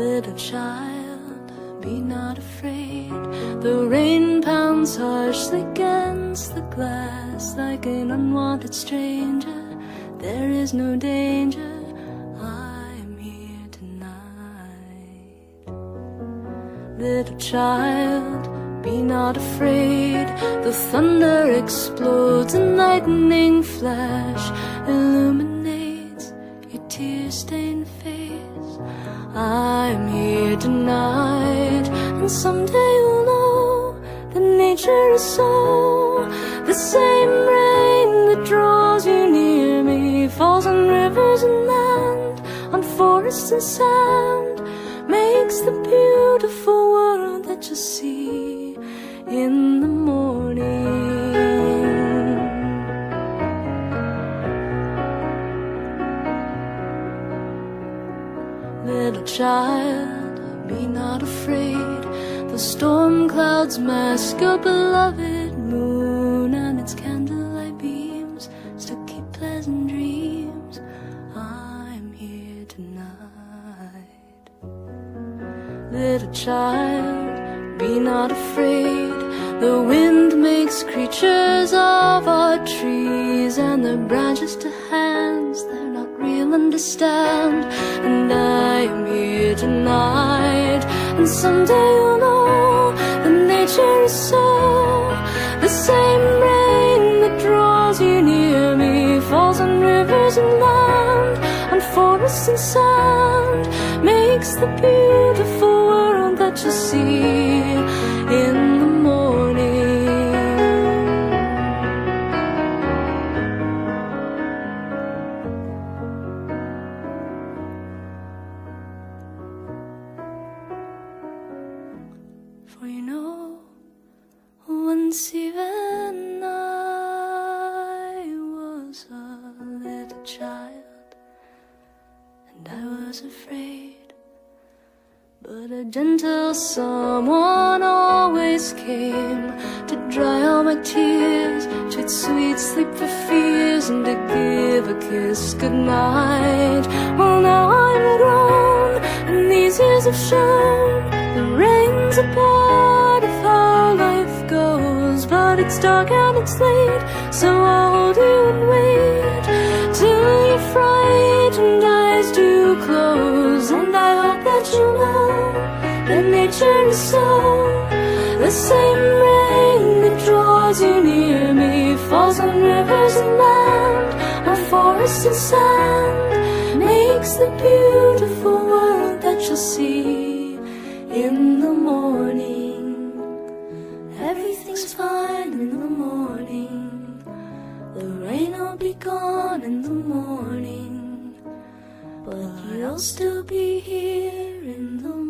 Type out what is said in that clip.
Little child, be not afraid. The rain pounds harshly against the glass like an unwanted stranger. There is no danger. I am here tonight. Little child, be not afraid. The thunder explodes, and lightning flash illuminates your tear-stained face. I'm here tonight, and someday you'll know that nature is so. The same rain that draws you near me falls on rivers and land, on forests and sand, makes the beautiful world that you see in the morning. Little child, be not afraid. The storm clouds mask your beloved moon and its candlelight beams still keep pleasant dreams. I'm here tonight. Little child, be not afraid. The wind makes creatures of our trees and the branches to hands they're not real understand. And I am here tonight, and someday you'll know that nature is so. The same rain that draws you near me falls on rivers and land, on forests and sand, makes the beautiful world that you see in once even I was a little child, and I was afraid. But a gentle someone always came to dry all my tears, to sweet sleep for fears, and to give a kiss goodnight. Well, now I'm grown, and these years have shown the rain's a it's dark and it's late, so I'll hold you and wait till your frightened eyes do close. And I hope that you know that nature is so. The same rain that draws you near me falls on rivers and land, on forests and sand, makes the beautiful world that you'll see will be gone in the morning. But you'll still be here in the morning.